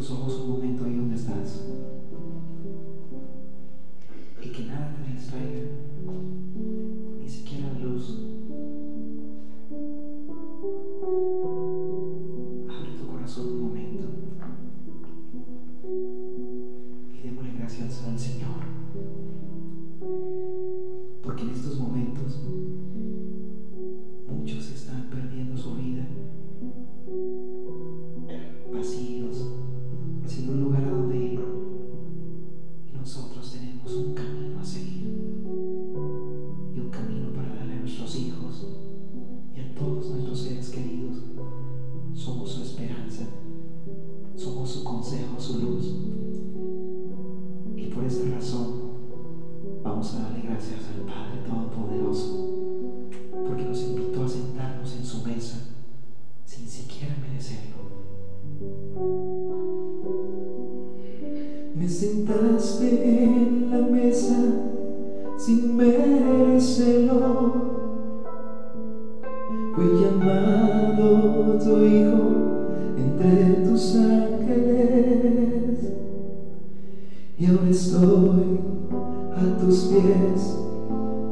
o seu rosto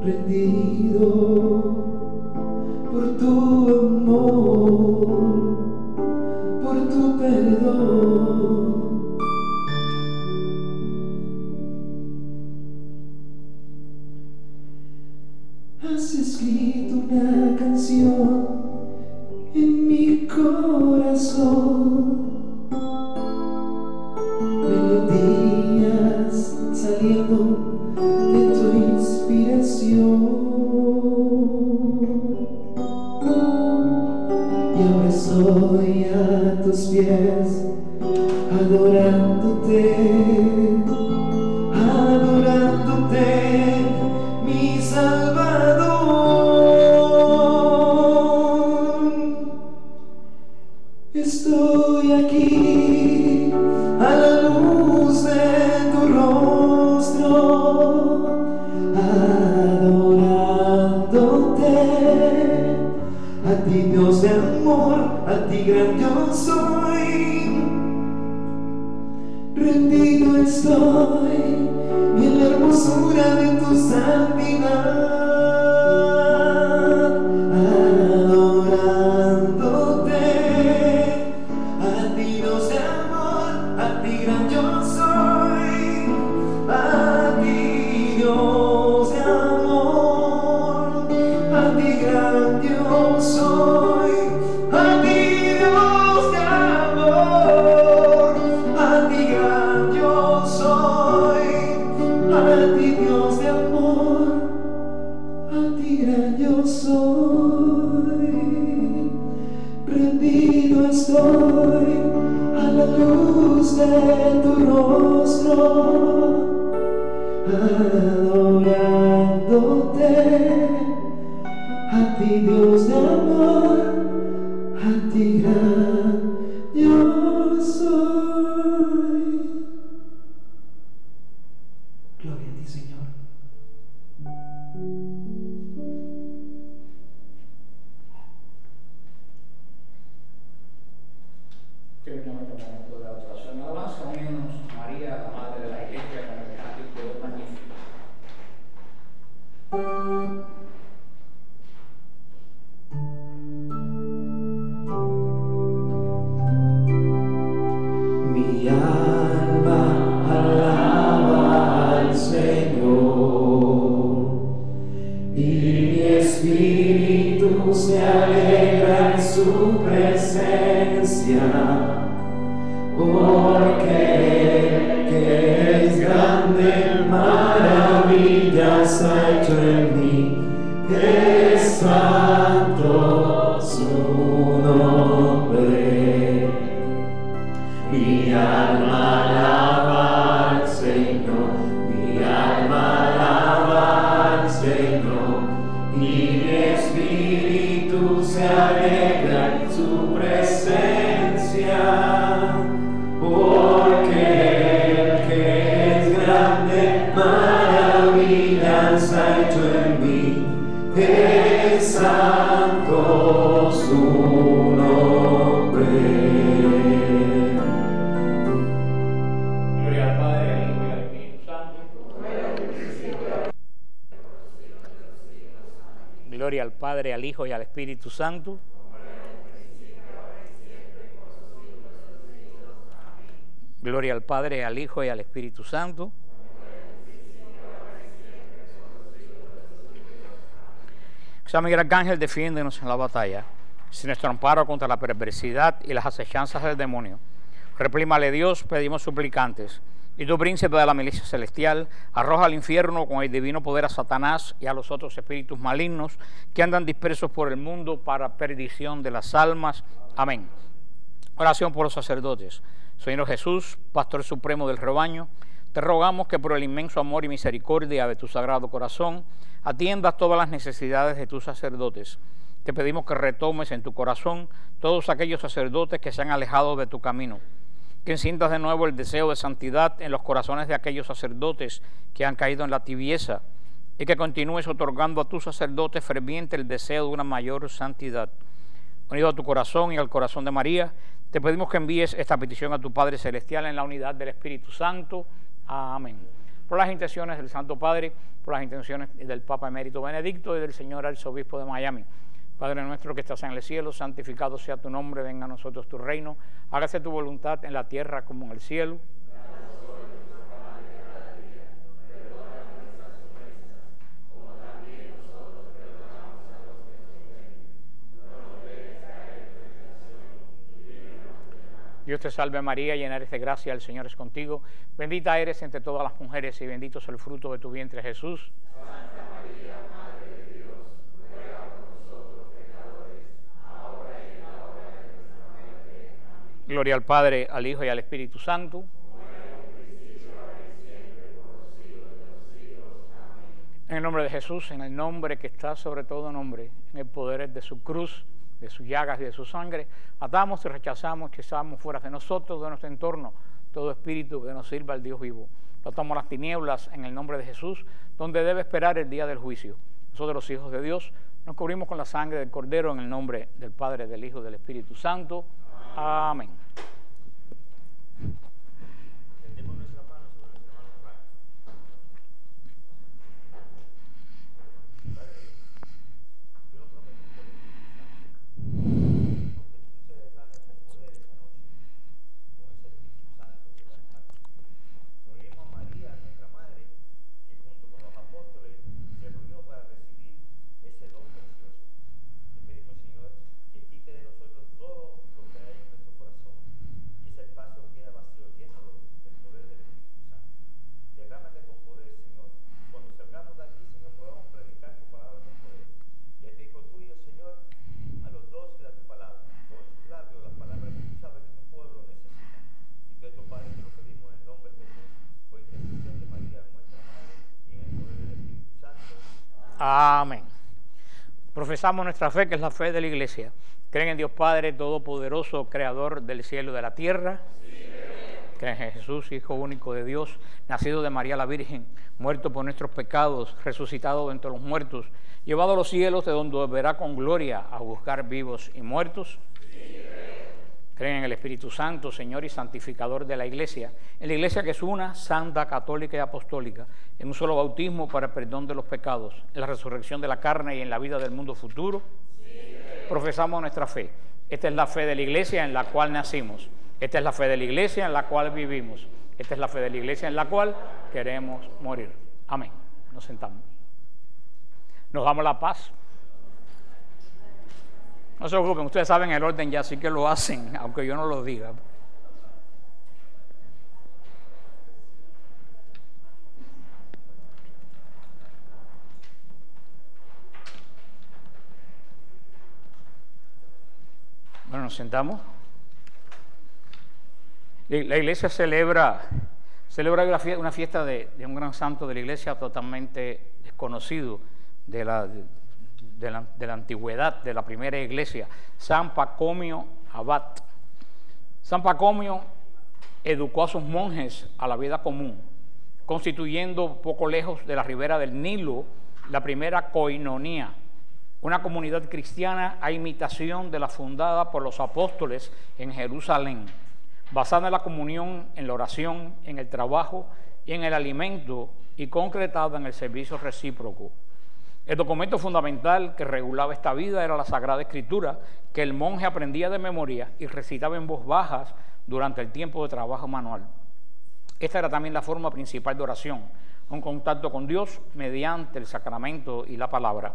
rendido por tu amor, por tu perdón. Al Hijo y al Espíritu Santo. Gloria al Padre, al Hijo y al Espíritu Santo. San Miguel Arcángel, defiéndenos en la batalla, sin nuestro amparo contra la perversidad y las acechanzas del demonio. Reprímale Dios, pedimos suplicantes. Y tu príncipe de la milicia celestial, arroja al infierno con el divino poder a Satanás y a los otros espíritus malignos que andan dispersos por el mundo para perdición de las almas. Amén. Oración por los sacerdotes. Señor Jesús, Pastor Supremo del rebaño, te rogamos que por el inmenso amor y misericordia de tu sagrado corazón, atiendas todas las necesidades de tus sacerdotes. Te pedimos que retomes en tu corazón todos aquellos sacerdotes que se han alejado de tu camino que enciendas de nuevo el deseo de santidad en los corazones de aquellos sacerdotes que han caído en la tibieza y que continúes otorgando a tus sacerdotes ferviente el deseo de una mayor santidad. Unido a tu corazón y al corazón de María, te pedimos que envíes esta petición a tu Padre Celestial en la unidad del Espíritu Santo. Amén. Por las intenciones del Santo Padre, por las intenciones del Papa Emérito Benedicto y del Señor Arzobispo de Miami. Padre nuestro que estás en el cielo, santificado sea tu nombre, venga a nosotros tu reino, hágase tu voluntad en la tierra como en el cielo. Dios te salve María, llena eres de gracia, el Señor es contigo. Bendita eres entre todas las mujeres y bendito es el fruto de tu vientre Jesús. Gloria al Padre, al Hijo y al Espíritu Santo. En el nombre de Jesús, en el nombre que está sobre todo nombre, en el poder de su cruz, de sus llagas y de su sangre, atamos y rechazamos que estamos fuera de nosotros, de nuestro entorno, todo espíritu que nos sirva al Dios vivo. Atamos las tinieblas en el nombre de Jesús, donde debe esperar el día del juicio. Nosotros los hijos de Dios nos cubrimos con la sangre del Cordero en el nombre del Padre, del Hijo y del Espíritu Santo. Amén. Profesamos nuestra fe, que es la fe de la iglesia. ¿Creen en Dios Padre Todopoderoso, Creador del cielo y de la tierra? ¿Creen en Jesús, Hijo único de Dios, nacido de María la Virgen, muerto por nuestros pecados, resucitado entre los muertos, llevado a los cielos, de donde verá con gloria a buscar vivos y muertos? Creen en el Espíritu Santo, Señor y santificador de la Iglesia, en la Iglesia que es una, santa, católica y apostólica, en un solo bautismo para el perdón de los pecados, en la resurrección de la carne y en la vida del mundo futuro. Profesamos nuestra fe. Esta es la fe de la Iglesia en la cual nacimos. Esta es la fe de la Iglesia en la cual vivimos. Esta es la fe de la Iglesia en la cual queremos morir. Amén. Nos sentamos. Nos damos la paz. No se preocupen, ustedes saben el orden ya, así que lo hacen, aunque yo no lo diga. Bueno, nos sentamos. La iglesia celebra, celebra una fiesta de, un gran santo de la iglesia totalmente desconocido de la, de la, antigüedad, de la primera iglesia, San Pacomio Abad. San Pacomio educó a sus monjes a la vida común, constituyendo poco lejos de la ribera del Nilo la primera coinonía, una comunidad cristiana a imitación de la fundada por los apóstoles en Jerusalén, basada en la comunión, en la oración, en el trabajo y en el alimento y concretada en el servicio recíproco. El documento fundamental que regulaba esta vida era la Sagrada Escritura, que el monje aprendía de memoria y recitaba en voz baja durante el tiempo de trabajo manual. Esta era también la forma principal de oración, un contacto con Dios mediante el sacramento y la palabra.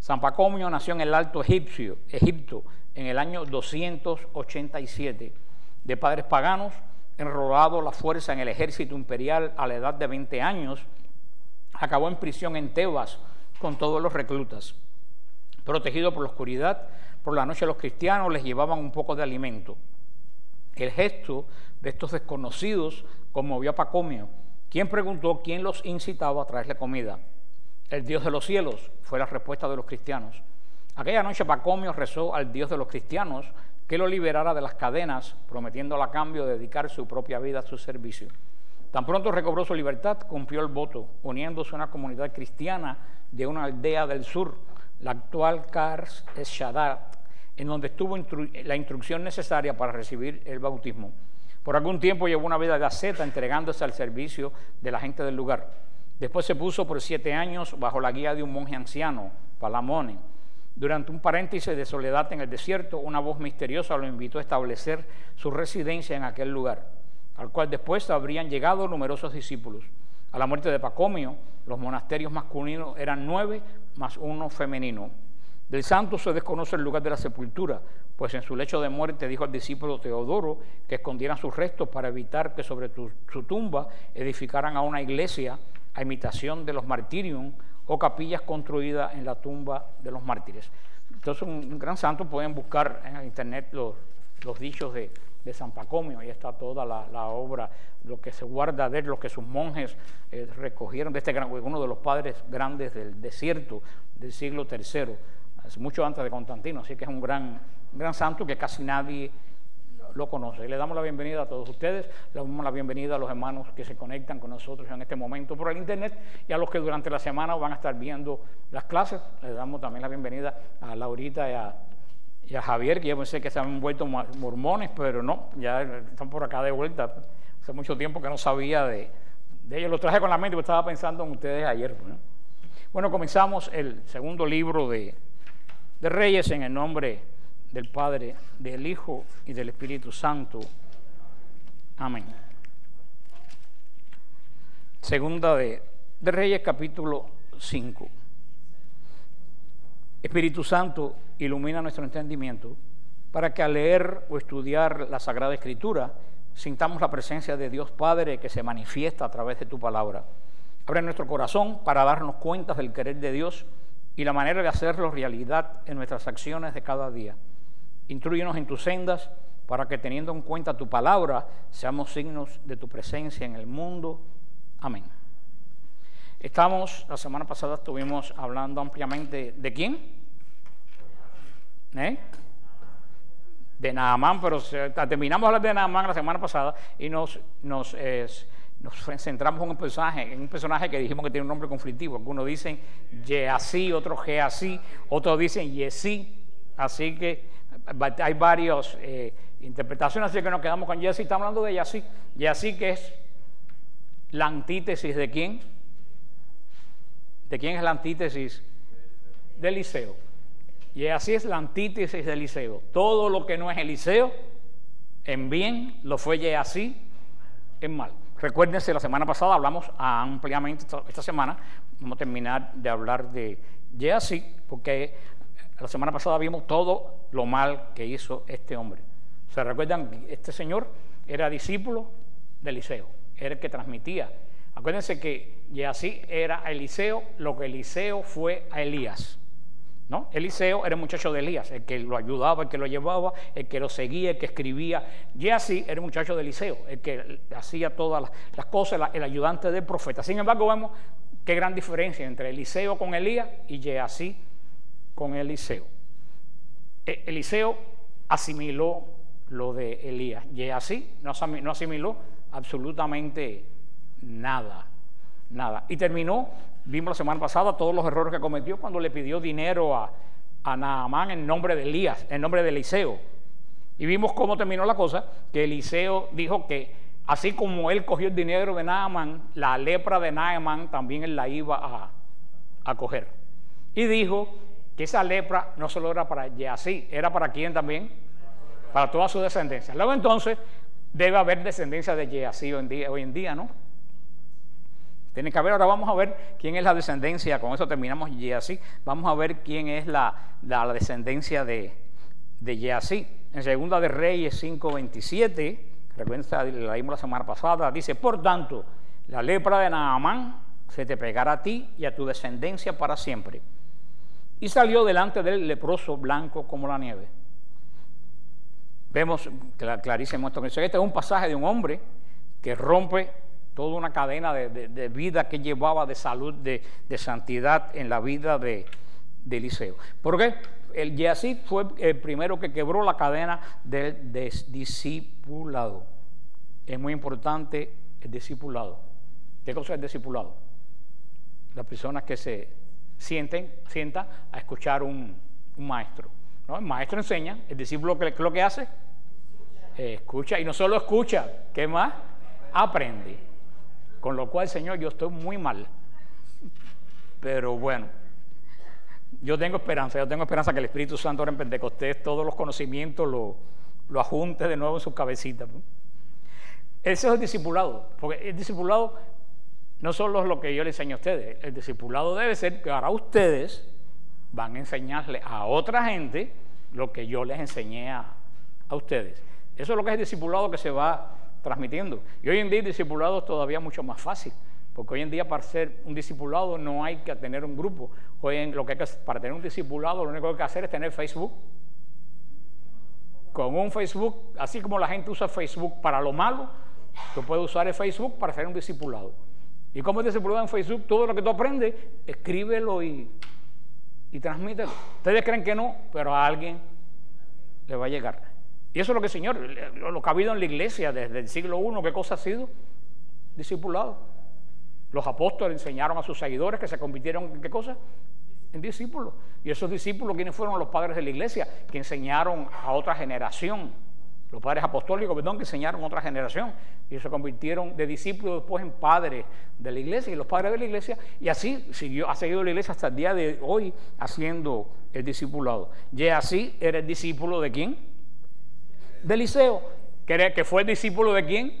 San Pacomio nació en el Alto Egipcio, Egipto en el año 287, de padres paganos, enrolado la fuerza en el ejército imperial a la edad de 20 años, acabó en prisión en Tebas con todos los reclutas. Protegido por la oscuridad, por la noche los cristianos les llevaban un poco de alimento. El gesto de estos desconocidos conmovió a Pacomio, quien preguntó quién los incitaba a traerle comida. El Dios de los cielos fue la respuesta de los cristianos. Aquella noche Pacomio rezó al Dios de los cristianos que lo liberara de las cadenas, prometiéndole a cambio de dedicar su propia vida a su servicio. Tan pronto recobró su libertad, cumplió el voto, uniéndose a una comunidad cristiana de una aldea del sur, la actual Kars Shadat, en donde estuvo la instrucción necesaria para recibir el bautismo. Por algún tiempo llevó una vida de asceta, entregándose al servicio de la gente del lugar. Después se puso por siete años bajo la guía de un monje anciano, Palamone. Durante un paréntesis de soledad en el desierto, una voz misteriosa lo invitó a establecer su residencia en aquel lugar, al cual después habrían llegado numerosos discípulos. A la muerte de Pacomio, los monasterios masculinos eran nueve más uno femenino. Del santo se desconoce el lugar de la sepultura, pues en su lecho de muerte dijo al discípulo Teodoro que escondieran sus restos para evitar que sobre su tumba edificaran a una iglesia a imitación de los martirium o capillas construidas en la tumba de los mártires. Entonces, un, gran santo, pueden buscar en internet los, dichos de, San Pacomio, ahí está toda la, obra, lo que se guarda de él, lo que sus monjes eh, recogieron de este gran, uno de los padres grandes del desierto del siglo III mucho antes de Constantino, así que es un gran, gran santo que casi nadie lo conoce. Le damos la bienvenida a todos ustedes, le damos la bienvenida a los hermanos que se conectan con nosotros en este momento por el internet y a los que durante la semana van a estar viendo las clases. Le damos también la bienvenida a Laurita y a, y a Javier, que yo pensé que se han vuelto mormones, pero no, ya están por acá de vuelta. Hace mucho tiempo que no sabía de, ellos. Lo traje con la mente porque estaba pensando en ustedes ayer. Bueno, comenzamos el segundo libro de de Reyes en el nombre del Padre, del Hijo y del Espíritu Santo. Amén. Segunda de, de Reyes capítulo 5. Espíritu Santo ilumina nuestro entendimiento para que al leer o estudiar la Sagrada Escritura sintamos la presencia de Dios Padre que se manifiesta a través de tu palabra. Abre nuestro corazón para darnos cuenta del querer de Dios y la manera de hacerlo realidad en nuestras acciones de cada día. Intrúyenos en tus sendas para que teniendo en cuenta tu palabra seamos signos de tu presencia en el mundo. Amén. Estamos, la semana pasada estuvimos hablando ampliamente de quién? ¿Eh? De Naamán, pero terminamos hablar de Naamán la semana pasada y nos, nos nos centramos en un personaje, en un personaje que dijimos que tiene un nombre conflictivo. Algunos dicen Yeasí, otros Geasí, otros dicen Yesí. Así que hay varias eh, interpretaciones, así que nos quedamos con Yesí. Estamos hablando de Yasí. Yasí que es la antítesis de quién? ¿De quién es la antítesis? De Eliseo. Y así es la antítesis de Eliseo. Todo lo que no es Eliseo, en bien, lo fue así en mal. Recuérdense, la semana pasada hablamos ampliamente, esta semana vamos a terminar de hablar de Gehazi, porque la semana pasada vimos todo lo mal que hizo este hombre. ¿Se recuerdan? Este señor era discípulo de Eliseo, era el que transmitía. Acuérdense que Gehazi era a Eliseo lo que Eliseo fue a Elías. ¿No? Eliseo era el muchacho de Elías, el que lo ayudaba, el que lo llevaba, el que lo seguía, el que escribía. así era el muchacho de Eliseo, el que hacía todas las, cosas, el ayudante del profeta. Sin embargo, vemos qué gran diferencia entre Eliseo con Elías y así con Eliseo. E, Eliseo asimiló lo de Elías. así no asimiló absolutamente nada, nada. Y terminó Vimos la semana pasada todos los errores que cometió cuando le pidió dinero a, a Naamán en nombre de Elías, en nombre de Eliseo. Y vimos cómo terminó la cosa, que Eliseo dijo que así como él cogió el dinero de Naamán, la lepra de Naamán también él la iba a, a coger. y dijo que esa lepra no solo era para Yeasí, era para quién también, para toda su descendencia. Luego entonces debe haber descendencia de Yeasí hoy en día, hoy en día ¿no? Tiene que haber, ahora vamos a ver quién es la descendencia, con eso terminamos Yeasí, vamos a ver quién es la, la, descendencia de, de. En Segunda de Reyes 5.27, recuerden, la leímos la semana pasada, dice, por tanto, la lepra de Naamán se te pegará a ti y a tu descendencia para siempre. Y salió delante del leproso blanco como la nieve. Vemos clarísimo esto. Este es un pasaje de un hombre que rompe toda una cadena de, vida que llevaba de salud, de, santidad en la vida de, Eliseo. ¿Por qué? El Yeasí fue el primero que quebró la cadena del discipulado. Es muy importante el discipulado. ¿Qué cosa es el discipulado? Las personas que se sienten, sientan a escuchar un, maestro. El maestro enseña, el discípulo ¿qué es lo que hace? escucha y no solo escucha, ¿qué más? Aprende. Con lo cual, Señor, yo estoy muy mal. Pero bueno, yo tengo esperanza, yo tengo esperanza que el Espíritu Santo ahora en Pentecostés todos los conocimientos lo, lo ajunte de nuevo en su cabecita. Ese es el discipulado, porque el discipulado no solo es lo que yo le enseño a ustedes, el discipulado debe ser que ahora ustedes van a enseñarle a otra gente lo que yo les enseñé a, a ustedes. Eso es lo que es el discipulado que se va transmitiendo. Y hoy en día el discipulado es todavía mucho más fácil, porque hoy en día para ser un discipulado no hay que tener un grupo. Hoy en lo que, para tener un discipulado lo único que hay que hacer es tener Facebook. Con un Facebook, así como la gente usa Facebook para lo malo, tú puedes usar el Facebook para ser un discipulado. Y como discipulado en Facebook, todo lo que tú aprendes, escríbelo y, y transmítelo. Ustedes creen que no, pero a alguien le va a llegar. Y eso es lo que Señor, lo que ha habido en la iglesia desde el siglo I, ¿qué cosa ha sido? Discipulado. Los apóstoles enseñaron a sus seguidores que se convirtieron en qué cosa? En discípulos. Y esos discípulos, ¿quiénes fueron los padres de la iglesia? Que enseñaron a otra generación. Los padres apostólicos, perdón, que enseñaron a otra generación. Y se convirtieron de discípulos después en padres de la iglesia. Y los padres de la iglesia, y así siguió, ha seguido la iglesia hasta el día de hoy haciendo el discipulado. Y así era el discípulo de quién? De Eliseo, que, fue discípulo de quién?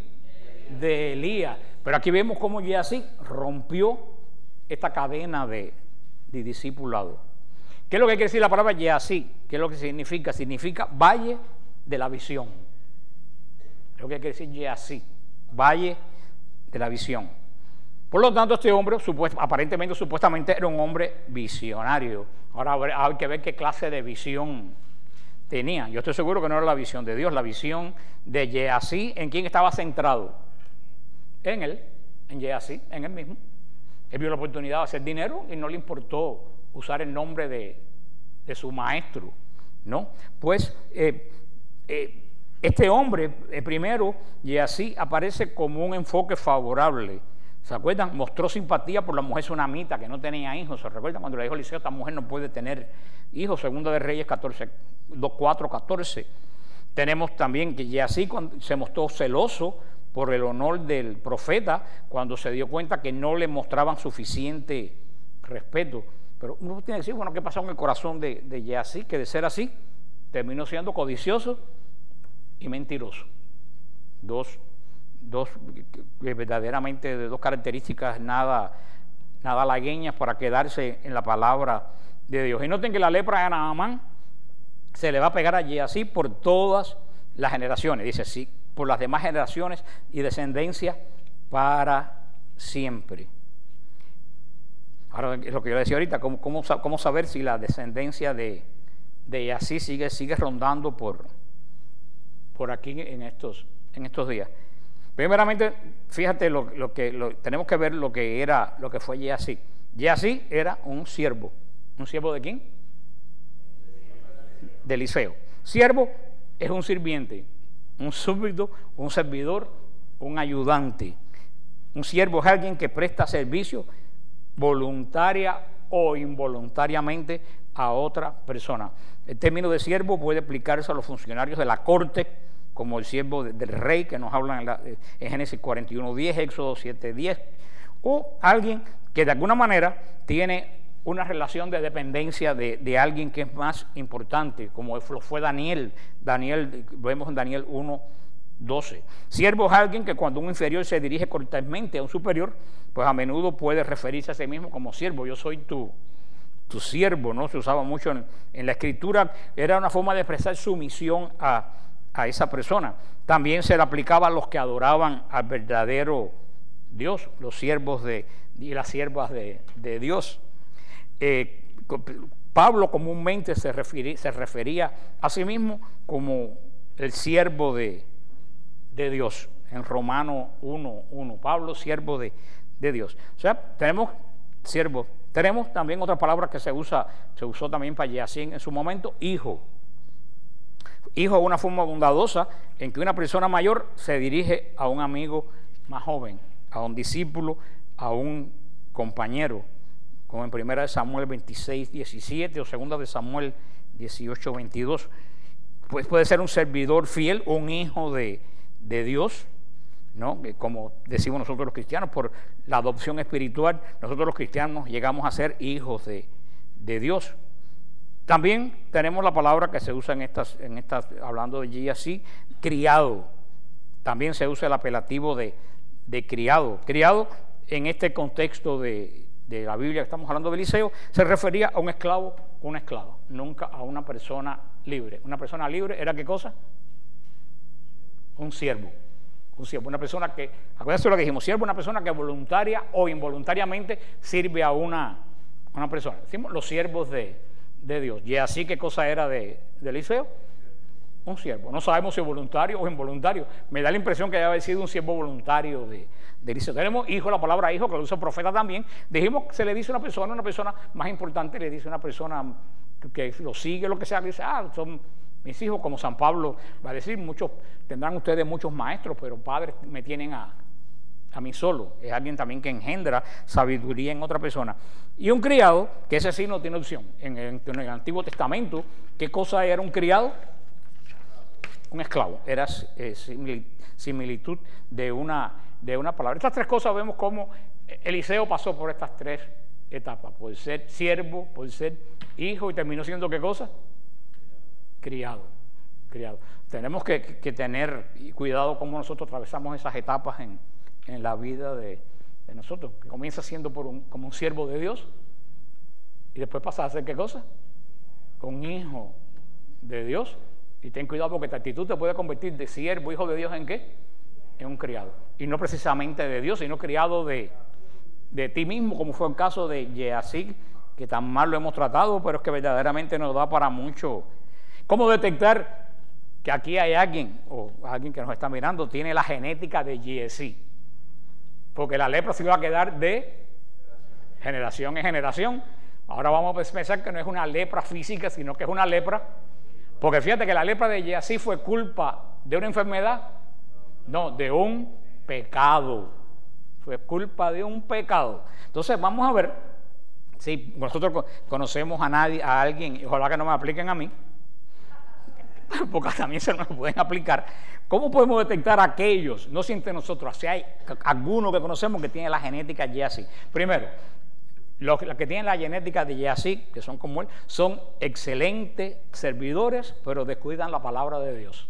De Elías. Pero aquí vemos cómo así rompió esta cadena de, discipulado. ¿Qué es lo que quiere decir la palabra así? ¿Qué es lo que significa? Significa valle de la visión. Es lo que quiere decir así, valle de la visión. Por lo tanto, este hombre, aparentemente, supuestamente, era un hombre visionario. Ahora hay que ver qué clase de visión tenía. Yo estoy seguro que no era la visión de Dios, la visión de Yeasí, ¿en quién estaba centrado? En él, en Yeasí, en él mismo. Él vio la oportunidad de hacer dinero y no le importó usar el nombre de, su maestro, ¿no? Pues eh, eh, este hombre, eh, primero, Yeasí aparece como un enfoque favorable. ¿Se acuerdan? Mostró simpatía por la mujer sunamita que no tenía hijos. ¿Se recuerdan cuando le dijo Eliseo, esta mujer no puede tener hijos? Segunda de Reyes 14, 4, 14. Tenemos también que ya así se mostró celoso por el honor del profeta cuando se dio cuenta que no le mostraban suficiente respeto. Pero uno tiene que decir, bueno, ¿qué pasó en el corazón de, de Que de ser así, terminó siendo codicioso y mentiroso. Dos, dos verdaderamente de dos características nada, nada lagueñas para quedarse en la palabra de Dios. Y noten que la lepra de Naamán se le va a pegar allí así por todas las generaciones. Dice, sí, por las demás generaciones y descendencia para siempre. Ahora, lo que yo decía ahorita, ¿cómo, cómo, saber si la descendencia de, de así sigue, sigue rondando por, por aquí en estos, en estos días? Primeramente, fíjate lo, que tenemos que ver lo que era, lo que fue Yasí. Yasí era un siervo. ¿Un siervo de quién? De Eliseo. Siervo es un sirviente, un súbdito, un servidor, un ayudante. Un siervo es alguien que presta servicio voluntaria o involuntariamente a otra persona. El término de siervo puede aplicarse a los funcionarios de la corte, como el siervo del rey que nos habla en, la, en Génesis 41.10, Éxodo 7.10, o alguien que de alguna manera tiene una relación de dependencia de, alguien que es más importante, como lo fue Daniel. Daniel, vemos en Daniel 1, 12. Siervo es alguien que cuando un inferior se dirige cortésmente a un superior, pues a menudo puede referirse a sí mismo como siervo. Yo soy tu, tu siervo, ¿no? Se usaba mucho en la escritura, era una forma de expresar sumisión a, a esa persona. También se le aplicaba a los que adoraban al verdadero Dios, los siervos de, y las siervas de, Dios. Eh, Pablo comúnmente se refería, se refería, a sí mismo como el siervo de, de Dios, en Romano 1.1. Pablo, siervo de, de, Dios. O sea, tenemos siervos. Tenemos también otra palabra que se usa, se usó también para así en su momento, hijo. Hijo es una forma bondadosa en que una persona mayor se dirige a un amigo más joven, a un discípulo, a un compañero, como en 1 Samuel 26, 17 o 2 de Samuel 18, 22. Pues puede ser un servidor fiel un hijo de, de Dios, ¿no? como decimos nosotros los cristianos, por la adopción espiritual, nosotros los cristianos llegamos a ser hijos de, de Dios. También tenemos la palabra que se usa en estas, en estas hablando de GSC, criado. También se usa el apelativo de, de criado. Criado en este contexto de, de, la Biblia que estamos hablando de Eliseo, se refería a un esclavo una esclava, nunca a una persona libre. Una persona libre era qué cosa? Un siervo. Un siervo, una persona que, acuérdense lo que dijimos, siervo, una persona que voluntaria o involuntariamente sirve a una, a una persona. Decimos los siervos de, de Dios. ¿Y así qué cosa era de, de Eliseo? Un siervo. No sabemos si voluntario o involuntario. Me da la impresión que haber sido un siervo voluntario de, de Eliseo. Tenemos hijo, la palabra hijo, que lo usa profeta también. Dijimos que se le dice a una persona, una persona más importante, le dice a una persona que lo sigue, lo que sea, dice, ah, son mis hijos, como San Pablo va a decir, muchos, tendrán ustedes muchos maestros, pero padres me tienen a, a mí solo, es alguien también que engendra sabiduría en otra persona. Y un criado, que ese sí no tiene opción. En el, Antiguo Testamento, ¿qué cosa era un criado? Un esclavo, era eh, similitud de una, de una palabra. Estas tres cosas vemos cómo Eliseo pasó por estas tres etapas, por ser siervo, por ser hijo y terminó siendo qué cosa? Criado, criado. Tenemos que, que tener cuidado cómo nosotros atravesamos esas etapas en, en la vida de, nosotros, que comienza siendo como un siervo de Dios y después pasa a ser qué cosa? Un hijo de Dios. Y ten cuidado porque esta actitud te puede convertir de siervo, hijo de Dios, ¿en qué? En un criado. Y no precisamente de Dios, sino criado de, de ti mismo, como fue el caso de Yeasig, que tan mal lo hemos tratado, pero es que verdaderamente nos da para mucho. ¿Cómo detectar que aquí hay alguien, o alguien que nos está mirando, tiene la genética de Yeasig? Porque la lepra se iba a quedar de generación en generación. Ahora vamos a pensar que no es una lepra física, sino que es una lepra. Porque fíjate que la lepra de Yasí fue culpa de una enfermedad, no, de un pecado. Fue culpa de un pecado. Entonces vamos a ver si nosotros conocemos a nadie, a alguien, ojalá que no me apliquen a mí, porque también se nos pueden aplicar. ¿Cómo podemos detectar a aquellos, no siente nosotros, si hay alguno que conocemos que tiene la genética así? Primero, los, que tienen la genética de así, que son como él, son excelentes servidores, pero descuidan la palabra de Dios.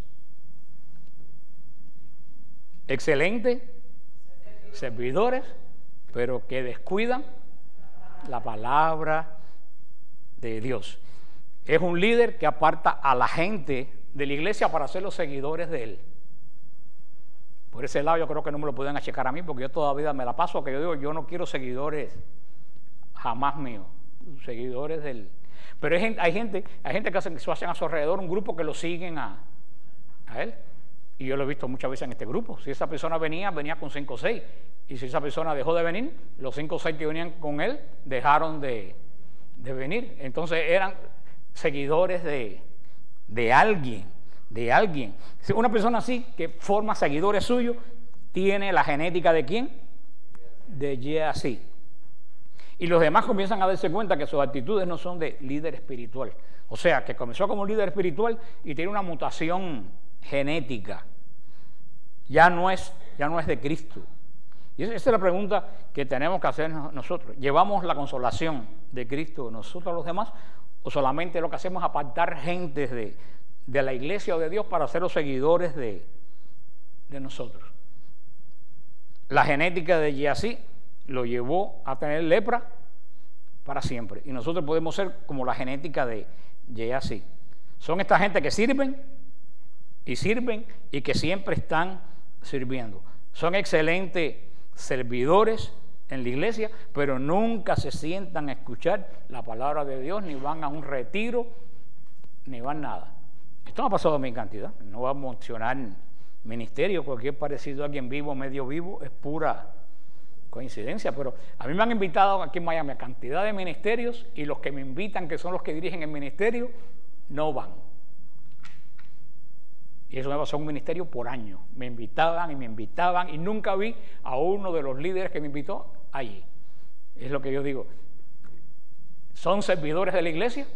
Excelentes servidores, pero que descuidan la palabra de Dios. Es un líder que aparta a la gente de la iglesia para ser los seguidores de él. Por ese lado yo creo que no me lo pueden achecar a mí porque yo todavía me la paso que yo digo, yo no quiero seguidores jamás míos, seguidores del... Pero hay gente, hay gente, hay gente que hacen, hacen a su alrededor un grupo que lo siguen a, él. Y yo lo he visto muchas veces en este grupo. Si esa persona venía, venía con cinco o seis. Y si esa persona dejó de venir, los cinco o seis que venían con él dejaron de, de venir. Entonces eran seguidores de, de alguien, de alguien. Una persona así que forma seguidores suyos, tiene la genética de quién? De así. Y los demás comienzan a darse cuenta que sus actitudes no son de líder espiritual. O sea, que comenzó como líder espiritual y tiene una mutación genética. Ya no es, ya no es de Cristo. Y esa es la pregunta que tenemos que hacer nosotros. ¿Llevamos la consolación de Cristo nosotros a los demás? ¿O solamente lo que hacemos es apartar gente de, de la iglesia o de Dios para ser los seguidores de, de nosotros? La genética de Yassi lo llevó a tener lepra para siempre. Y nosotros podemos ser como la genética de Yassi. Son esta gente que sirven y sirven y que siempre están sirviendo. Son excelentes servidores en la iglesia, pero nunca se sientan a escuchar la palabra de Dios, ni van a un retiro, ni van nada. Esto no ha pasado a mi cantidad. No va a mencionar ministerio, cualquier parecido a alguien vivo, medio vivo, es pura coincidencia. Pero a mí me han invitado aquí en Miami a cantidad de ministerios y los que me invitan, que son los que dirigen el ministerio, no van. Y eso me pasó un ministerio por año. Me invitaban y me invitaban y nunca vi a uno de los líderes que me invitó allí. Es lo que yo digo. Son servidores de la iglesia,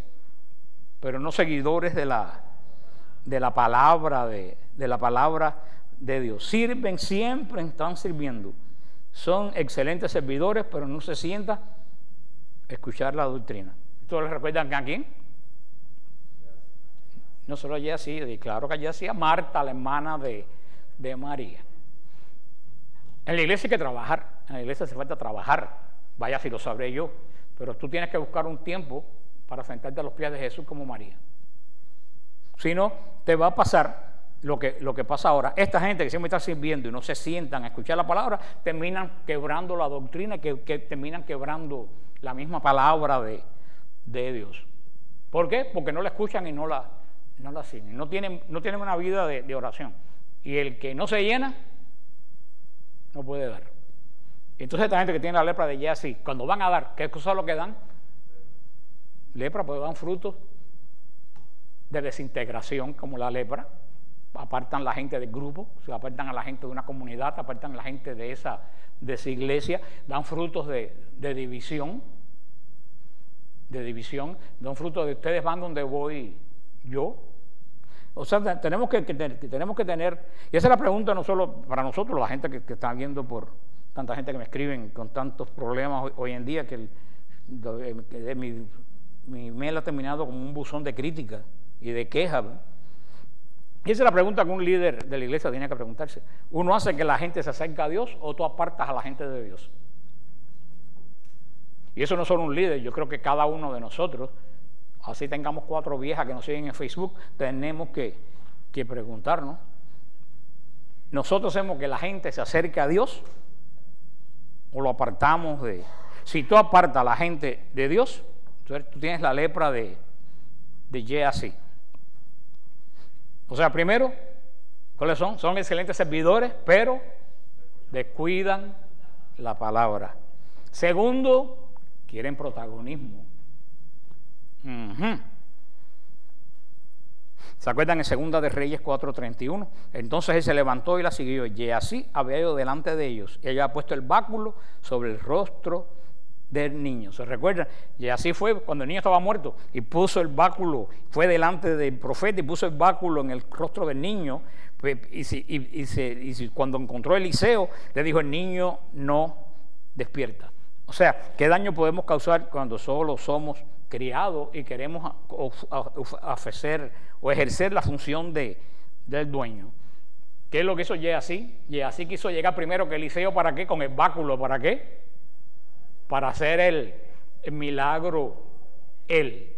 pero no seguidores de la, de la palabra de, de la palabra de Dios. Sirven siempre, están sirviendo. Son excelentes servidores, pero no se sienta escuchar la doctrina. ¿Esto les recuerdan a quién? No solo allí así, claro que allí hacía Marta, la hermana de, de María. En la iglesia hay que trabajar, en la iglesia hace falta trabajar, vaya si lo sabré yo, pero tú tienes que buscar un tiempo para sentarte a los pies de Jesús como María. Si no, te va a pasar lo que, lo que pasa ahora. Esta gente que siempre está sirviendo y no se sientan a escuchar la palabra, terminan quebrando la doctrina, que, terminan quebrando la misma palabra de, de Dios. ¿Por qué? Porque no la escuchan y no la, no la siguen, no tienen, no tienen una vida de, oración. Y el que no se llena, no puede dar. Entonces esta gente que tiene la lepra de así, cuando van a dar, ¿qué es lo que dan? Lepra, pues dan frutos de desintegración, como la lepra. Apartan la gente del grupo, se apartan a la gente de una comunidad, apartan a la gente de esa, de esa iglesia, dan frutos de, de división, de división, dan frutos de ustedes van donde voy yo. O sea, tenemos que, tenemos que tener, y esa es la pregunta no solo para nosotros, la gente que, está viendo por tanta gente que me escriben con tantos problemas hoy, en día, que, mi, mi, mail ha terminado como un buzón de crítica y de queja. Y esa es la pregunta que un líder de la iglesia tiene que preguntarse. ¿Uno hace que la gente se acerque a Dios o tú apartas a la gente de Dios? Y eso no es solo un líder, yo creo que cada uno de nosotros así tengamos cuatro viejas que nos siguen en Facebook, tenemos que, preguntarnos. Nosotros hacemos que la gente se acerque a Dios o lo apartamos de... Si tú apartas a la gente de Dios, tú, tienes la lepra de, de así. O sea, primero, ¿cuáles son? Son excelentes servidores, pero descuidan la palabra. Segundo, quieren protagonismo. ¿Se acuerdan en Segunda de Reyes 4:31? Entonces él se levantó y la siguió. Y así había ido delante de ellos. Y ella ha puesto el báculo sobre el rostro del niño. ¿Se recuerdan? Y así fue cuando el niño estaba muerto. Y puso el báculo, fue delante del profeta y puso el báculo en el rostro del niño. Y, cuando encontró Eliseo, le dijo, el niño no despierta. O sea, ¿qué daño podemos causar cuando solo somos y queremos ofrecer o ejercer la función de, del dueño? ¿Qué es lo que hizo así así quiso llegar primero que Eliseo, ¿para qué? Con el báculo, ¿para qué? Para hacer el, milagro él.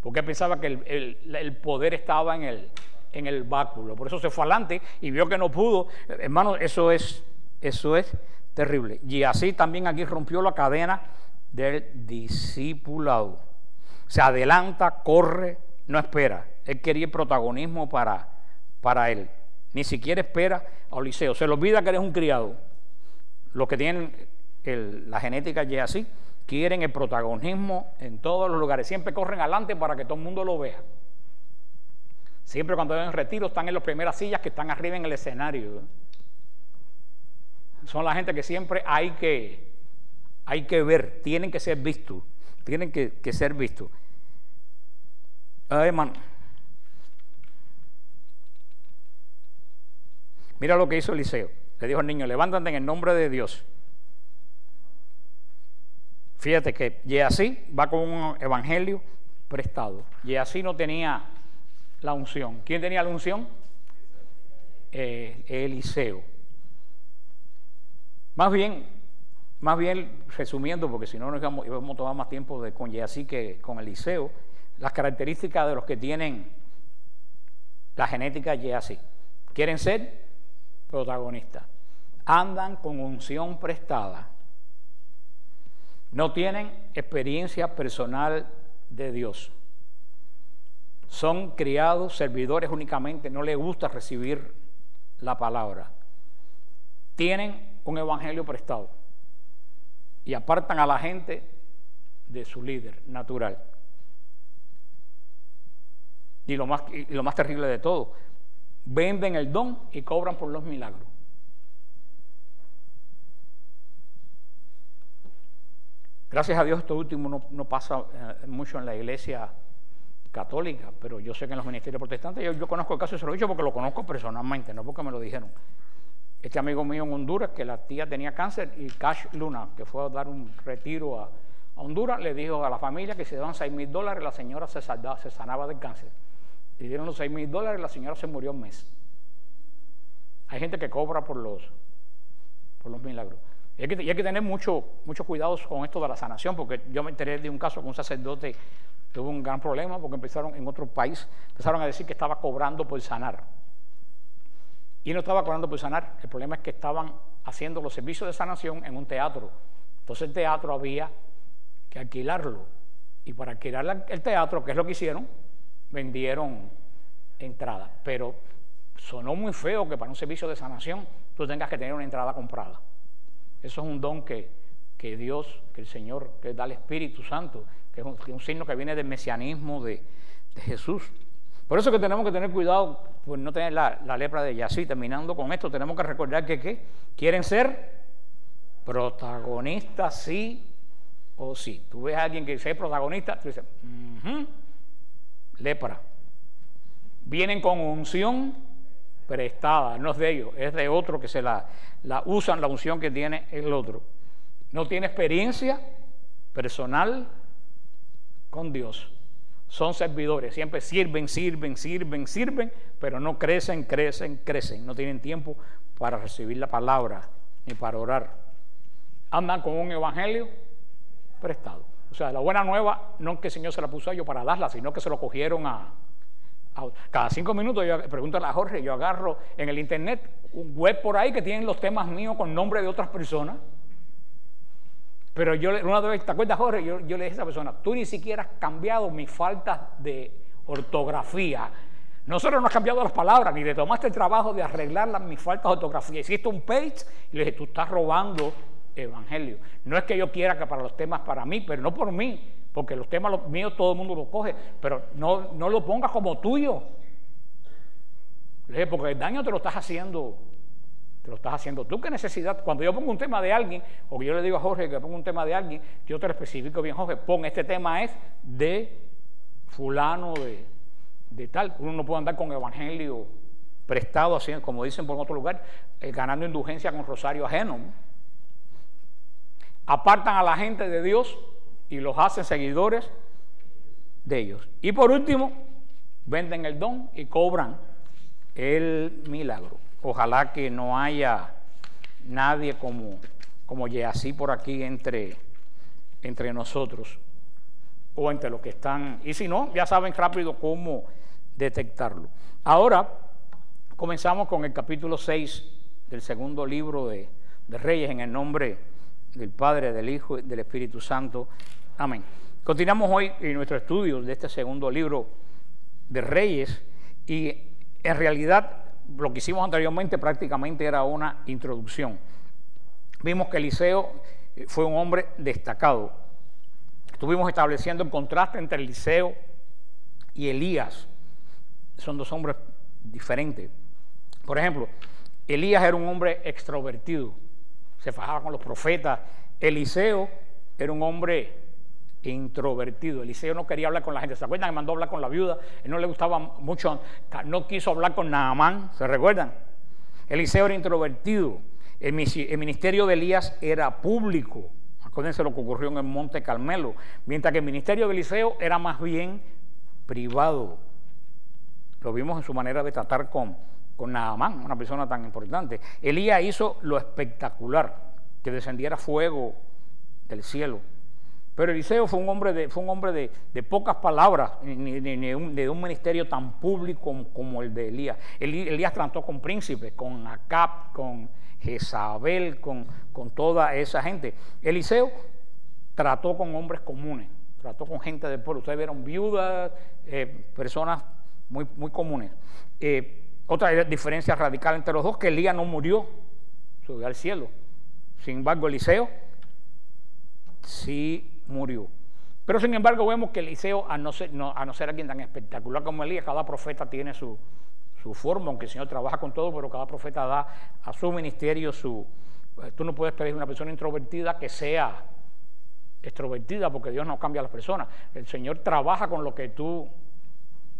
Porque pensaba que el, el, poder estaba en el, en el báculo. Por eso se fue adelante y vio que no pudo. Hermano, eso es, eso es terrible. Y así también aquí rompió la cadena del discipulado. Se adelanta, corre, no espera. Él quería el protagonismo para, para él. Ni siquiera espera a Oliseo. Se le olvida que eres un criado. Los que tienen la genética y así quieren el protagonismo en todos los lugares. Siempre corren adelante para que todo el mundo lo vea. Siempre cuando ven retiro están en las primeras sillas que están arriba en el escenario son la gente que siempre hay que, hay que ver, tienen que ser vistos, tienen que, ser vistos. hermano. Mira lo que hizo Eliseo. Le dijo al niño, levántate en el nombre de Dios. Fíjate que así va con un evangelio prestado. así no tenía la unción. ¿Quién tenía la unción? Eh, Eliseo. Más bien, más bien resumiendo, porque si no nos íbamos, a tomar más tiempo con así que con Eliseo, las características de los que tienen la genética así. Quieren ser protagonistas. Andan con unción prestada no tienen experiencia personal de Dios. Son criados, servidores únicamente, no les gusta recibir la palabra. Tienen un evangelio prestado y apartan a la gente de su líder natural. Y lo más, y lo más terrible de todo, venden el don y cobran por los milagros. Gracias a Dios esto último no, pasa eh, mucho en la iglesia católica, pero yo sé que en los ministerios protestantes, yo, conozco el caso de servicio porque lo conozco personalmente, no porque me lo dijeron. Este amigo mío en Honduras, que la tía tenía cáncer, y Cash Luna, que fue a dar un retiro a, Honduras, le dijo a la familia que si daban 6 mil dólares, la señora se, se sanaba del cáncer. Le dieron los 6 mil dólares, la señora se murió un mes. Hay gente que cobra por los, por los milagros. Y hay que, tener mucho, mucho cuidado con esto de la sanación, porque yo me enteré de un caso con un sacerdote tuvo un gran problema porque empezaron en otro país, empezaron a decir que estaba cobrando por sanar. Y no estaba cobrando por sanar, el problema es que estaban haciendo los servicios de sanación en un teatro. Entonces el teatro había que alquilarlo. Y para alquilar el teatro, que es lo que hicieron, vendieron entradas. Pero sonó muy feo que para un servicio de sanación tú tengas que tener una entrada comprada. Eso es un don que, Dios, que el Señor, que da el Espíritu Santo, que es un, signo que viene del mesianismo de, Jesús. Por eso que tenemos que tener cuidado, pues no tener la, lepra de Yasí. Terminando con esto, tenemos que recordar que ¿qué? quieren ser protagonistas, sí o sí. Tú ves a alguien que dice protagonista, tú dices, lepra. Vienen con unción prestada, no es de ellos, es de otro que se la usan, la unción que tiene el otro. No tiene experiencia personal con Dios. Son servidores, siempre sirven, sirven, sirven, sirven, pero no crecen, crecen, crecen. No tienen tiempo para recibir la palabra ni para orar. Andan con un evangelio prestado. O sea, la buena nueva no es que el Señor se la puso a ellos para darla, sino que se lo cogieron a, cada cinco minutos yo pregunto a Jorge, yo agarro en el internet un web por ahí que tienen los temas míos con nombre de otras personas. Pero yo una vez, ¿te acuerdas Jorge? Yo, yo le dije a esa persona, tú ni siquiera has cambiado mis faltas de ortografía. Nosotros no has cambiado las palabras, ni le tomaste el trabajo de arreglar mis faltas de ortografía. Hiciste un page y le dije, tú estás robando evangelio. No es que yo quiera que para los temas para mí, pero no por mí, porque los temas míos todo el mundo los coge, pero no, no lo pongas como tuyo. Porque el daño te lo estás haciendo, te lo estás haciendo tú. ¿Qué necesidad? Cuando yo pongo un tema de alguien, o que yo le digo a Jorge que pongo un tema de alguien, yo te lo especifico bien, Jorge, pon este tema es de fulano, de, de tal. Uno no puede andar con evangelio prestado, así como dicen por otro lugar, eh, ganando indulgencia con rosario ajeno. Apartan a la gente de Dios y los hacen seguidores de ellos. Y por último, venden el don y cobran el milagro. Ojalá que no haya nadie como, como así por aquí entre, entre nosotros o entre los que están. Y si no, ya saben rápido cómo detectarlo. Ahora comenzamos con el capítulo 6 del segundo libro de, de Reyes en el nombre del Padre, del Hijo y del Espíritu Santo. Amén. Continuamos hoy en nuestro estudio de este segundo libro de Reyes y en realidad lo que hicimos anteriormente prácticamente era una introducción. Vimos que Eliseo eh, fue un hombre destacado. Estuvimos estableciendo el contraste entre Eliseo y Elías. Son dos hombres diferentes. Por ejemplo, Elías era un hombre extrovertido, se fajaba con los profetas. Eliseo era un hombre introvertido. Eliseo no quería hablar con la gente. ¿Se acuerdan que mandó a hablar con la viuda? Él no le gustaba mucho, no quiso hablar con Naamán. ¿Se recuerdan? Eliseo era introvertido. El ministerio de Elías era público. Acuérdense lo que ocurrió en el Monte Carmelo. Mientras que el ministerio de Eliseo era más bien privado. Lo vimos en su manera de tratar con, con una persona tan importante. Elías hizo lo espectacular, que descendiera fuego del cielo. Pero Eliseo fue un hombre de, fue un hombre de, pocas palabras, ni, de un ministerio tan público como, el de Elías. Elías trató con príncipes, con Acab, con Jezabel, con, con toda esa gente. Eliseo trató con hombres comunes, trató con gente del pueblo. Ustedes vieron viudas, eh, personas muy, muy comunes. Eh, otra diferencia radical entre los dos, que Elías no murió, subió al cielo. Sin embargo, Eliseo sí murió. Pero sin embargo vemos que Eliseo, a no ser, a no ser alguien tan espectacular como Elías, cada profeta tiene su, su forma, aunque el Señor trabaja con todo, pero cada profeta da a su ministerio su... Eh, tú no puedes pedir una persona introvertida que sea extrovertida, porque Dios no cambia a las personas. El Señor trabaja con lo que tú,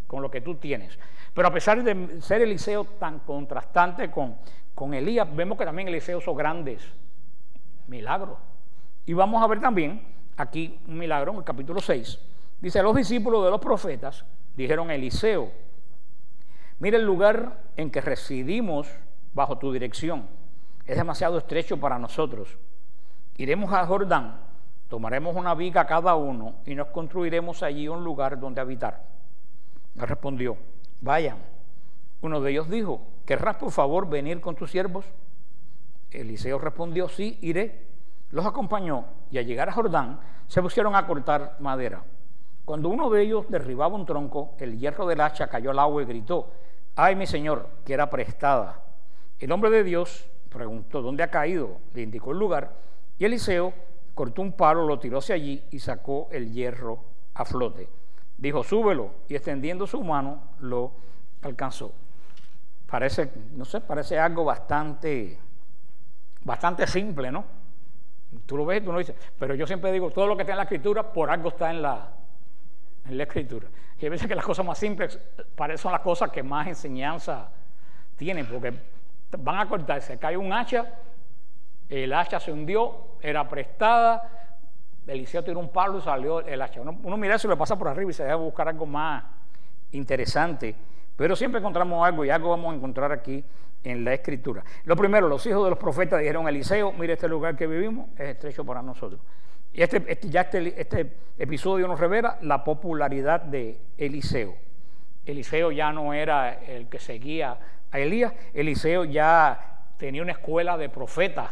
con lo que tú tienes. Pero a pesar de ser Eliseo tan contrastante con, con Elías, vemos que también Eliseo hizo grandes milagros. Y vamos a ver también aquí un milagro en el capítulo 6. Dice, los discípulos de los profetas dijeron a Eliseo, Mira el lugar en que residimos bajo tu dirección. Es demasiado estrecho para nosotros. Iremos a Jordán, tomaremos una viga cada uno y nos construiremos allí un lugar donde habitar. Me respondió, vayan. Uno de ellos dijo, ¿querrás por favor venir con tus siervos? Eliseo respondió, sí, iré. Los acompañó y al llegar a Jordán se pusieron a cortar madera. Cuando uno de ellos derribaba un tronco, el hierro del hacha cayó al agua y gritó, ay mi señor, que era prestada. El hombre de Dios preguntó, ¿dónde ha caído? Le indicó el lugar y Eliseo cortó un palo, lo tiró hacia allí y sacó el hierro a flote. Dijo, súbelo y extendiendo su mano lo alcanzó. Parece, no sé, parece algo bastante, bastante simple, ¿no? Tú lo ves, tú no dices, pero yo siempre digo, todo lo que está en la escritura, por algo está en la, en la escritura. Y a veces que las cosas más simples son las cosas que más enseñanza tienen, porque van a cortarse, cae un hacha, el hacha se hundió, era prestada, Eliseo tiró un palo y salió el hacha. Uno, mira eso y le pasa por arriba y se deja buscar algo más interesante, pero siempre encontramos algo y algo vamos a encontrar aquí en la escritura. Lo primero, los hijos de los profetas dijeron a Eliseo, mire este lugar que vivimos es estrecho para nosotros. Y este, este, ya este, este, episodio nos revela la popularidad de Eliseo. Eliseo ya no era el que seguía a Elías, Eliseo ya tenía una escuela de profetas.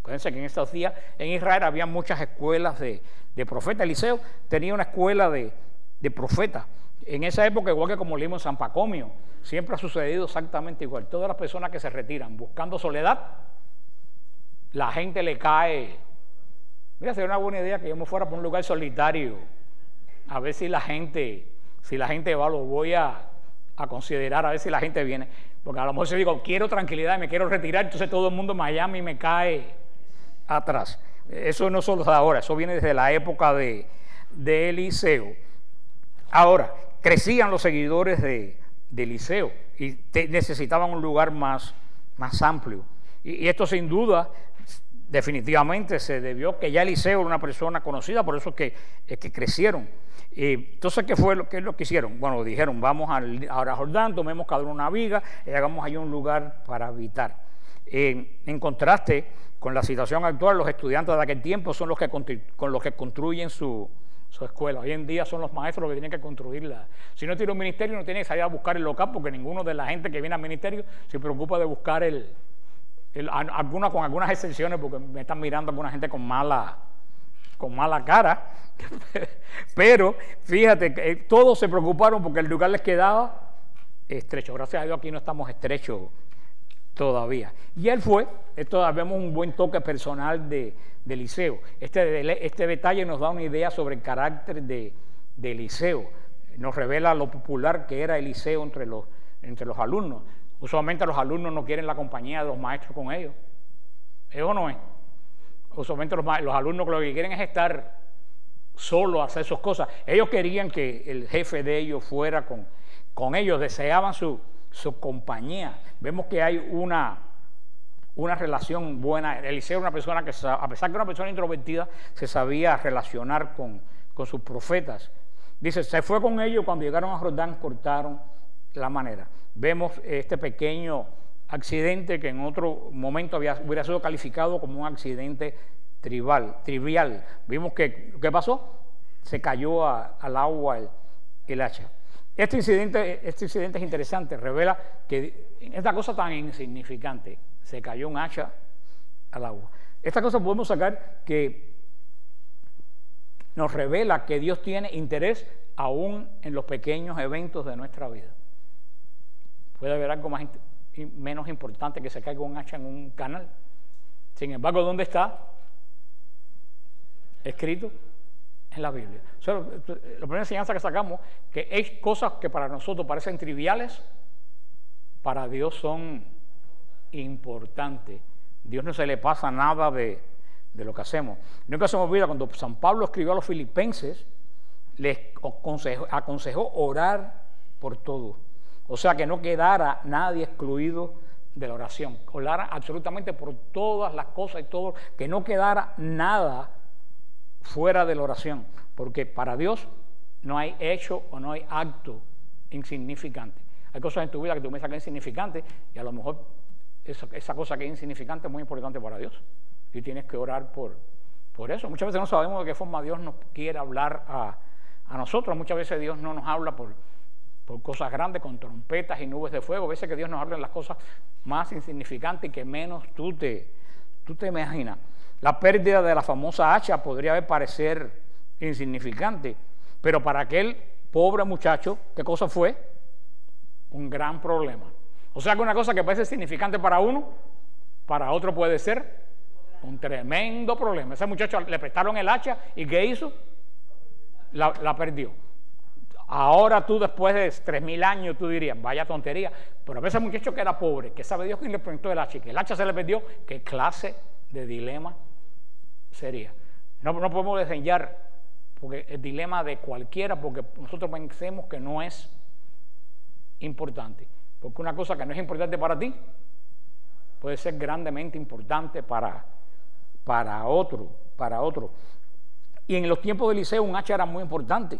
Acuérdense que en estos días en Israel había muchas escuelas de, profetas. Eliseo tenía una escuela de, de profetas. En esa época, igual que como leímos en San Pacomio, siempre ha sucedido exactamente igual. Todas las personas que se retiran buscando soledad, la gente le cae Mira, sería una buena idea que yo me fuera por un lugar solitario, a ver si la gente, si la gente va, lo voy a, considerar, a ver si la gente viene. Porque a lo mejor si digo, quiero tranquilidad y me quiero retirar, entonces todo el mundo en Miami me cae atrás. Eso no solo de ahora, eso viene desde la época de, Eliseo. Ahora, crecían los seguidores de, Eliseo y necesitaban un lugar más, más amplio. y, esto sin duda definitivamente se debió que ya Eliseo era una persona conocida, por eso es que, es que crecieron. entonces, ¿qué fue lo que, lo que hicieron? Bueno, dijeron, vamos al, ahora a Jordán, tomemos cada uno una viga y hagamos ahí un lugar para habitar. en contraste con la situación actual, los estudiantes de aquel tiempo son los que, con los que construyen su, su escuela. Hoy en día son los maestros los que tienen que construirla. Si no tiene un ministerio, no tiene que salir a buscar el local, porque ninguno de la gente que viene al ministerio se preocupa de buscar el, algunas con algunas excepciones, porque me están mirando alguna gente con mala, con mala cara. Pero fíjate, que todos se preocuparon porque el lugar les quedaba estrecho. Gracias a Dios aquí no estamos estrechos todavía. Y él fue, esto vemos un buen toque personal de, de Eliseo. Este, este detalle nos da una idea sobre el carácter de, de Eliseo. Nos revela lo popular que era Eliseo entre los, entre los alumnos. Usualmente los alumnos no quieren la compañía de los maestros con ellos. ¿Eso no es? Usualmente los, alumnos lo que quieren es estar solo, hacer sus cosas. Ellos querían que el jefe de ellos fuera con, con ellos, deseaban su, su compañía. Vemos que hay una, una relación buena. Eliseo era una persona que, a pesar que era una persona introvertida, se sabía relacionar con, con sus profetas. Dice, se fue con ellos cuando llegaron a Jordán, cortaron la manera. Vemos este pequeño accidente que en otro momento había, hubiera sido calificado como un accidente tribal, trivial. Vimos que, ¿qué pasó? Se cayó al agua el, el hacha. Este incidente, este incidente es interesante, revela que esta cosa tan insignificante, se cayó un hacha al agua. Esta cosa podemos sacar que nos revela que Dios tiene interés aún en los pequeños eventos de nuestra vida. Puede haber algo más, menos importante que se caiga un hacha en un canal. Sin embargo, ¿dónde está? Escrito en la Biblia. la primera enseñanza que sacamos, que hay cosas que para nosotros parecen triviales, para Dios son importantes. Dios no se le pasa nada de, lo que hacemos. Nunca se me olvida cuando San Pablo escribió a los filipenses, les aconsejó, aconsejó orar por todo. O sea, que no quedara nadie excluido de la oración. Orar absolutamente por todas las cosas y todo, que no quedara nada fuera de la oración, porque para Dios no hay hecho o no hay acto insignificante. Hay cosas en tu vida que tú me que insignificantes y a lo mejor esa, cosa que es insignificante es muy importante para Dios y tienes que orar por, por eso. Muchas veces no sabemos de qué forma Dios nos quiere hablar a, nosotros, muchas veces Dios no nos habla por, por cosas grandes, con trompetas y nubes de fuego. A veces que Dios nos habla en las cosas más insignificantes y que menos tú te, tú te imaginas. La pérdida de la famosa hacha podría parecer insignificante, pero para aquel pobre muchacho, ¿qué cosa fue? Un gran problema. O sea que una cosa que parece significante para uno, para otro puede ser un tremendo problema. Ese muchacho le prestaron el hacha y ¿qué hizo? La, perdió. Ahora tú después de tres mil años tú dirías, vaya tontería, pero ese muchacho que era pobre, que sabe Dios que le prestó el hacha que el hacha se le perdió, ¿qué clase de dilema sería. No, no podemos desdeñar porque el dilema de cualquiera, porque nosotros pensemos que no es importante. Porque una cosa que no es importante para ti puede ser grandemente importante para, para otro, para otro. Y en los tiempos de liceo un hacha era muy importante,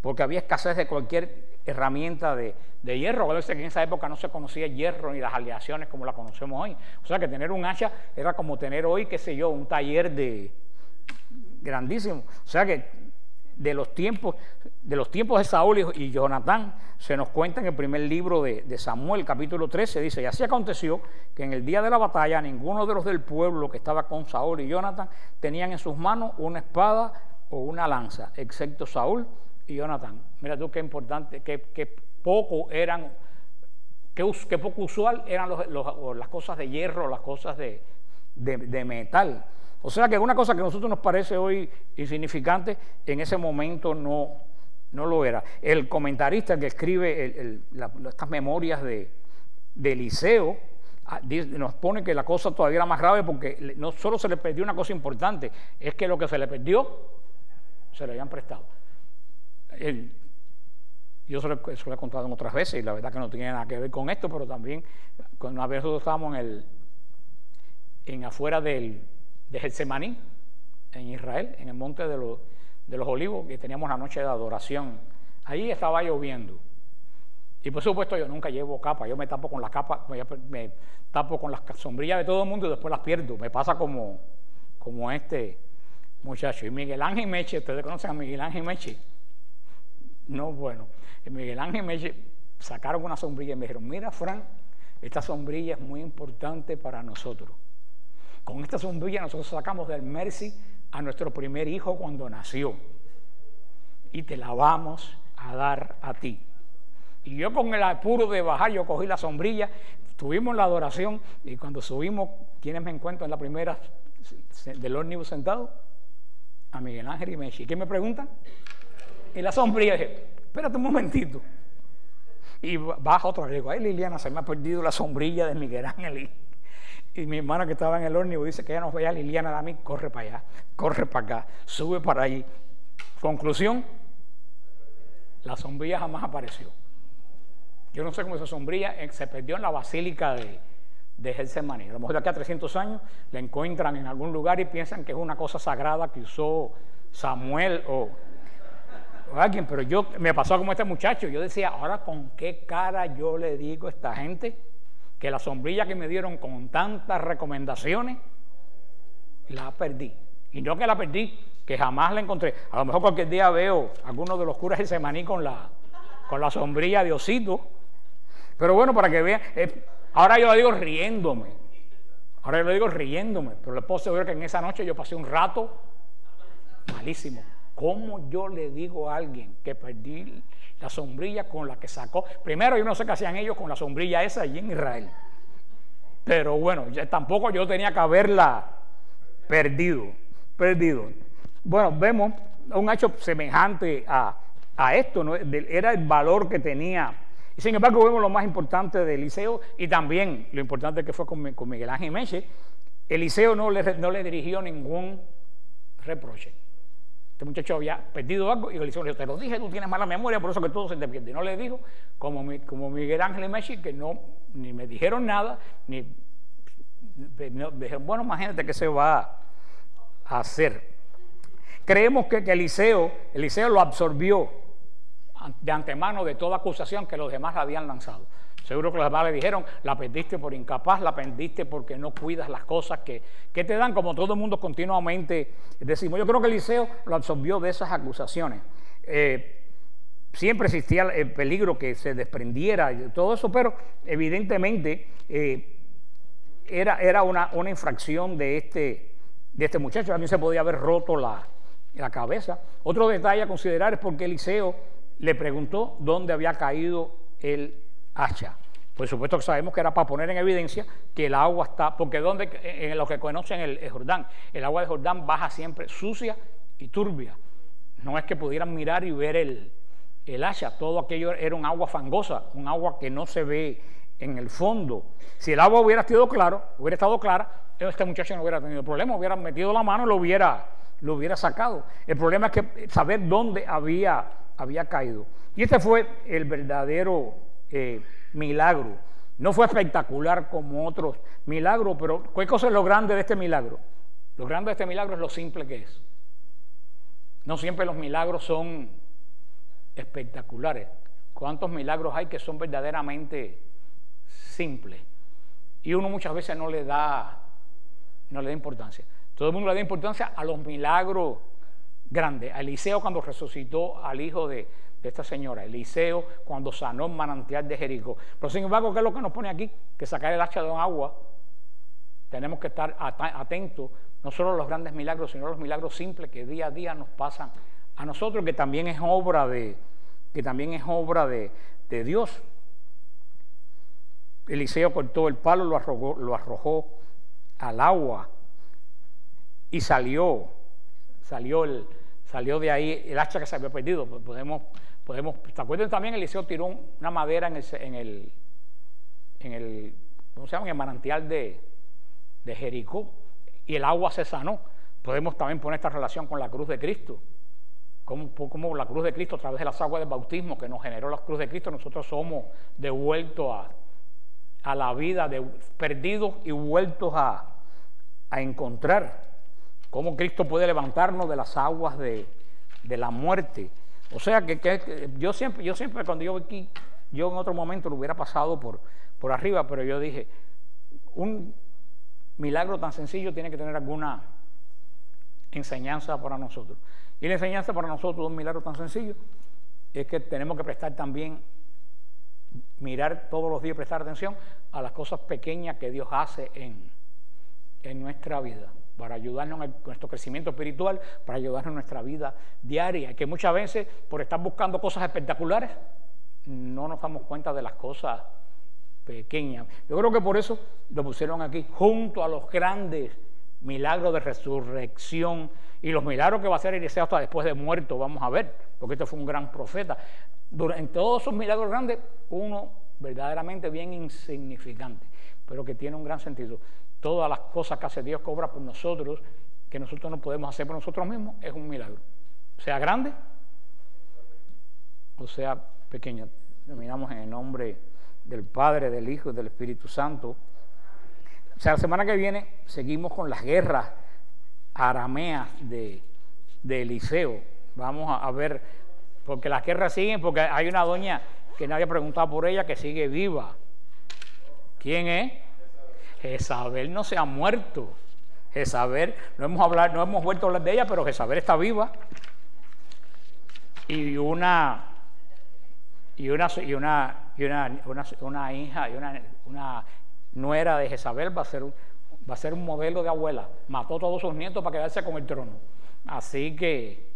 porque había escasez de cualquier herramienta de, de hierro. Que en esa época no se conocía hierro ni las aleaciones como la conocemos hoy. O sea que tener un hacha era como tener hoy, qué sé yo, un taller de grandísimo. O sea que de los tiempos de Saúl y Jonatán se nos cuenta en el primer libro de, de, Samuel, capítulo 13, dice, y así aconteció que en el día de la batalla ninguno de los del pueblo que estaba con Saúl y Jonatán tenían en sus manos una espada o una lanza, excepto Saúl y Jonatán. Mira tú qué importante, qué, poco eran, qué, poco usual eran las cosas de hierro, las cosas de, metal. O sea que una cosa que a nosotros nos parece hoy insignificante, en ese momento no, no lo era. El comentarista que escribe estas memorias de, de Eliseo ah, nos pone que la cosa todavía era más grave porque no solo se le perdió una cosa importante, es que lo que se le perdió se le habían prestado. Yo eso lo, he contado en otras veces y la verdad que no tiene nada que ver con esto, pero también cuando una vez nosotros estábamos en, el, en afuera del, de Getsemaní, en Israel, en el monte de los, de los olivos, que teníamos la noche de adoración. Ahí estaba lloviendo. Y por supuesto yo nunca llevo capa, yo me tapo con la capa, me, tapo con las sombrillas de todo el mundo y después las pierdo. Me pasa como, como este muchacho. Y Miguel Ángel Meche, ustedes conocen a Miguel Ángel Meche no, bueno, Miguel Ángel me sacaron una sombrilla y me dijeron, mira, Fran, esta sombrilla es muy importante para nosotros. Con esta sombrilla nosotros sacamos del Mercy a nuestro primer hijo cuando nació. Y te la vamos a dar a ti. Y yo con el apuro de bajar, yo cogí la sombrilla, tuvimos la adoración y cuando subimos, ¿quiénes me encuentro en la primera del ómnibus sentado? A Miguel Ángel y Mechi. ¿Qué me preguntan? Y la sombrilla. dije, espérate un momentito. Y baja otra vez. Digo, ay Liliana, se me ha perdido la sombrilla de Miguel Ángel. Y, mi hermana que estaba en el ómnibus dice que ya no vaya Liliana a mí, corre para allá, corre para acá, sube para allí. Conclusión, la sombrilla jamás apareció. Yo no sé cómo esa sombrilla eh, se perdió en la basílica de, de. A lo mejor de aquí a 300 años la encuentran en algún lugar y piensan que es una cosa sagrada que usó Samuel o, o alguien, pero yo me pasó como este muchacho, yo decía, ahora con qué cara yo le digo a esta gente que la sombrilla que me dieron con tantas recomendaciones, la perdí. Y no que la perdí, que jamás la encontré. A lo mejor cualquier día veo a algunos de los curas de Semaní con la, con la sombrilla de osito. Pero bueno, para que vean, eh, ahora yo lo digo riéndome. Ahora yo lo digo riéndome. Pero les puedo asegurar que en esa noche yo pasé un rato malísimo. ¿Cómo yo le digo a alguien que perdí la sombrilla con la que sacó? Primero, yo no sé qué hacían ellos con la sombrilla esa allí en Israel. Pero bueno, tampoco yo tenía que haberla perdido. Perdido. Bueno, vemos un hecho semejante a, esto, ¿no? era el valor que tenía. Y sin embargo, vemos lo más importante de Eliseo y también lo importante que fue con, Miguel Ángel Meche. Eliseo no le, no le dirigió ningún reproche. Este muchacho había perdido algo y le dijo, te lo dije, tú tienes mala memoria, por eso que todo se te. Y no le dijo, como, como Miguel Ángel Meche, que no, ni me dijeron nada, ni dijeron, bueno, imagínate que se va a hacer. Creemos que, Eliseo, Eliseo lo absorbió de antemano de toda acusación que los demás habían lanzado. Seguro que los demás le dijeron, la perdiste por incapaz, la perdiste porque no cuidas las cosas que, te dan, como todo el mundo continuamente decimos. Yo creo que Eliseo lo absorbió de esas acusaciones. Eh, siempre existía el peligro que se desprendiera y todo eso, pero evidentemente eh, era, era una, una, infracción de este, de este muchacho. También se podía haber roto la, la cabeza. Otro detalle a considerar es porque Eliseo le preguntó dónde había caído el hacha. Por supuesto que sabemos que era para poner en evidencia que el agua está, porque donde, en lo que conocen el, Jordán, el agua de Jordán baja siempre sucia y turbia. No es que pudieran mirar y ver el, el hacha, todo aquello era un agua fangosa, un agua que no se ve en el fondo. Si el agua hubiera estado claro, hubiera estado clara, este muchacho no hubiera tenido problema, hubiera metido la mano y lo hubiera lo hubiera sacado. El problema es que saber dónde había, había caído. Y este fue el verdadero eh, milagro. No fue espectacular como otros milagros, pero ¿qué cosa es lo grande de este milagro? Lo grande de este milagro es lo simple que es. No siempre los milagros son espectaculares. ¿Cuántos milagros hay que son verdaderamente simples? Y uno muchas veces no le da, no le da importancia. Todo el mundo le da importancia a los milagros grandes. A Eliseo cuando resucitó al hijo de, esta señora. Eliseo cuando sanó el manantial de Jericó. Pero sin embargo, ¿qué es lo que nos pone aquí? Que sacar el hacha de un agua. Tenemos que estar atentos no solo a los grandes milagros, sino a los milagros simples que día a día nos pasan a nosotros, que también es obra de, que también es obra de, Dios. Eliseo cortó el palo, lo arrojó, lo arrojó al agua y salió, salió, el, salió de ahí el hacha que se había perdido. Pues podemos, podemos, ¿te también? Eliseo tiró una madera en el, en el, el ¿cómo se llama? En el manantial de, de Jericó y el agua se sanó. Podemos también poner esta relación con la cruz de Cristo. Como, como, la cruz de Cristo a través de las aguas del bautismo que nos generó la cruz de Cristo, nosotros somos devueltos a, a la vida, de, perdidos y vueltos a, a encontrar cómo Cristo puede levantarnos de las aguas de, la muerte. O sea que, yo siempre, yo siempre cuando yo aquí, yo en otro momento lo hubiera pasado por, por arriba, pero yo dije, un milagro tan sencillo tiene que tener alguna enseñanza para nosotros. Y la enseñanza para nosotros de un milagro tan sencillo es que tenemos que prestar también, mirar todos los días, prestar atención a las cosas pequeñas que Dios hace en, en nuestra vida para ayudarnos en nuestro crecimiento espiritual, para ayudarnos en nuestra vida diaria, que muchas veces por estar buscando cosas espectaculares no nos damos cuenta de las cosas pequeñas. Yo creo que por eso lo pusieron aquí, junto a los grandes milagros de resurrección y los milagros que va a hacer Eliseo hasta después de muerto, vamos a ver, porque este fue un gran profeta. En todos esos milagros grandes, uno verdaderamente bien insignificante, pero que tiene un gran sentido todas las cosas que hace Dios cobra por nosotros, que nosotros no podemos hacer por nosotros mismos, es un milagro. Sea grande o sea pequeño. Terminamos en el nombre del Padre, del Hijo y del Espíritu Santo. O sea, la semana que viene seguimos con las guerras arameas de, de Eliseo. Vamos a, a ver, porque las guerras siguen, porque hay una doña que nadie ha preguntado por ella que sigue viva. ¿Quién es? Jezabel no se ha muerto. Jezabel, no hemos hablado, no hemos vuelto a hablar de ella, pero Jezabel está viva. Y una y una y una y una, una, hija y una, una nuera de Jezabel va a ser un, va a ser un modelo de abuela. Mató a todos sus nietos para quedarse con el trono. Así que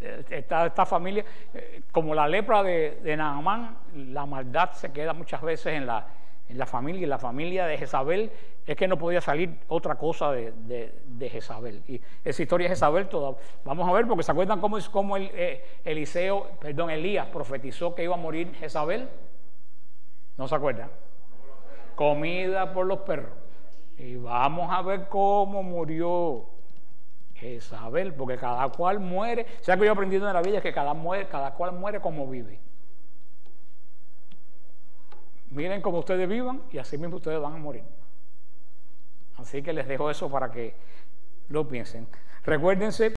esta, esta familia, eh, como la lepra de, de Naamán, la maldad se queda muchas veces en la, en la familia. Y la familia de Jezabel es que no podía salir otra cosa de, de, de Jezabel. Y esa historia de Jezabel, toda, vamos a ver, porque se acuerdan cómo, cómo el, eh, Eliseo, perdón, Elías profetizó que iba a morir Jezabel. ¿No se acuerdan? Comida por los perros. Y vamos a ver cómo murió Jezabel, porque cada cual muere. O sea que yo he aprendido en la es que cada, muere, cada cual muere como vive. Miren cómo ustedes vivan y así mismo ustedes van a morir. Así que les dejo eso para que lo piensen. Recuérdense